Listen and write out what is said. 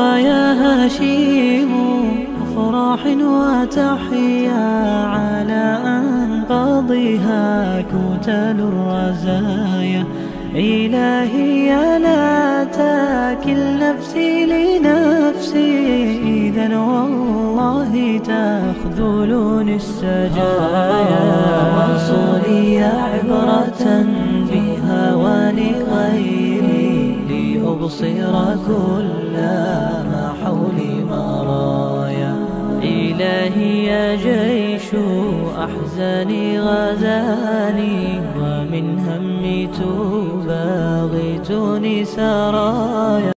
ويا هشيم أفراح وتحيا على أنقاضها كتل الرزايا. إلهي لا تاكل نفسي لنفسي. إذا والله تخذلني السجايا. لأبصر كل ما حولي مرايا. إلهي يا جيش أحزاني غزاني ومن همي تباغتني سرايا.